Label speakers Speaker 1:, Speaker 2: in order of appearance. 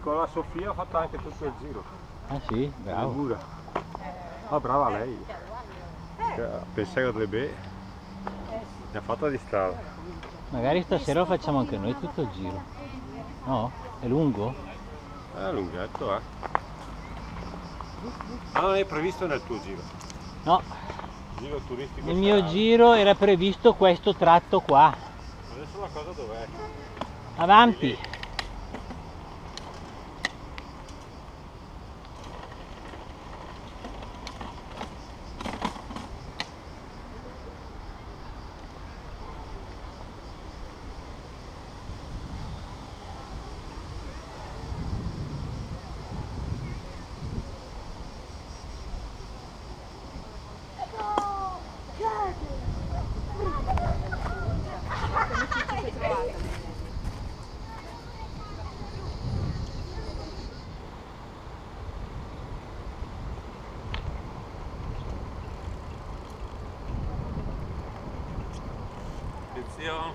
Speaker 1: con la Sofia ha fatto anche tutto il giro.
Speaker 2: Ah sì, bravo.
Speaker 1: Ah, brava lei. Cioè, pensa che dovrebbe... Ne ha fatta di strada.
Speaker 2: Magari stasera lo facciamo anche noi tutto il giro. No? È lungo?
Speaker 1: È lunghetto, eh. Ah, non è previsto nel tuo giro.
Speaker 2: No,
Speaker 1: Giro turistico.
Speaker 2: nel mio giro era previsto questo tratto qua.
Speaker 1: Adesso la cosa dov'è?
Speaker 2: Avanti.
Speaker 1: See you